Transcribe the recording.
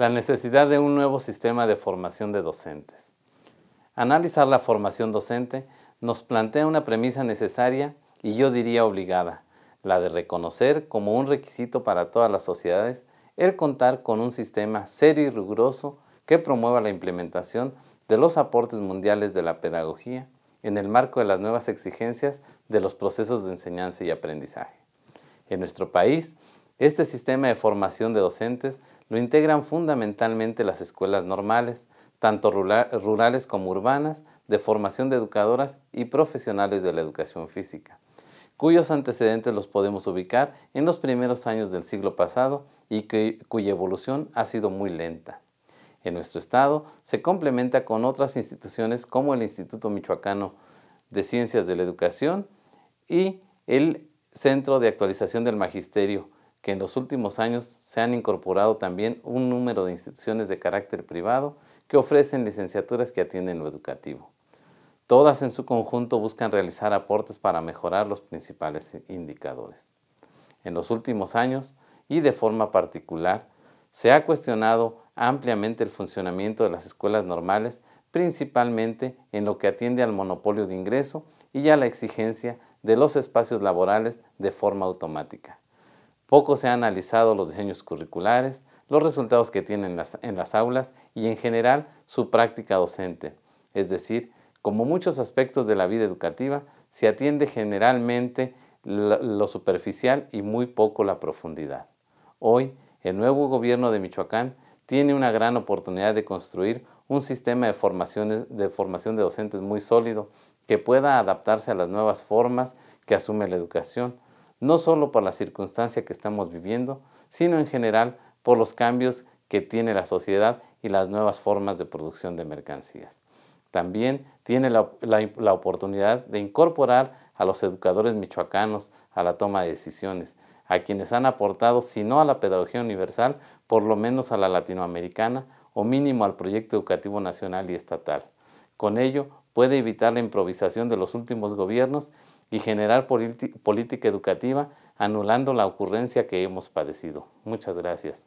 la necesidad de un nuevo sistema de formación de docentes. Analizar la formación docente nos plantea una premisa necesaria y yo diría obligada, la de reconocer como un requisito para todas las sociedades el contar con un sistema serio y riguroso que promueva la implementación de los aportes mundiales de la pedagogía en el marco de las nuevas exigencias de los procesos de enseñanza y aprendizaje. En nuestro país, este sistema de formación de docentes lo integran fundamentalmente las escuelas normales, tanto rurales como urbanas, de formación de educadoras y profesionales de la educación física cuyos antecedentes los podemos ubicar en los primeros años del siglo pasado y cuya evolución ha sido muy lenta. En nuestro estado se complementa con otras instituciones como el Instituto Michoacano de Ciencias de la Educación y el Centro de Actualización del Magisterio, que en los últimos años se han incorporado también un número de instituciones de carácter privado que ofrecen licenciaturas que atienden lo educativo. Todas en su conjunto buscan realizar aportes para mejorar los principales indicadores. En los últimos años, y de forma particular, se ha cuestionado ampliamente el funcionamiento de las escuelas normales, principalmente en lo que atiende al monopolio de ingreso y a la exigencia de los espacios laborales de forma automática. Poco se ha analizado los diseños curriculares, los resultados que tienen en las aulas y en general su práctica docente, es decir, como muchos aspectos de la vida educativa, se atiende generalmente lo superficial y muy poco la profundidad. Hoy, el nuevo gobierno de Michoacán tiene una gran oportunidad de construir un sistema de formación de docentes muy sólido que pueda adaptarse a las nuevas formas que asume la educación, no solo por la circunstancia que estamos viviendo, sino en general por los cambios que tiene la sociedad y las nuevas formas de producción de mercancías. También tiene la, oportunidad de incorporar a los educadores michoacanos a la toma de decisiones, a quienes han aportado, si no a la pedagogía universal, por lo menos a la latinoamericana o mínimo al proyecto educativo nacional y estatal. Con ello, puede evitar la improvisación de los últimos gobiernos y generar política educativa anulando la ocurrencia que hemos padecido. Muchas gracias.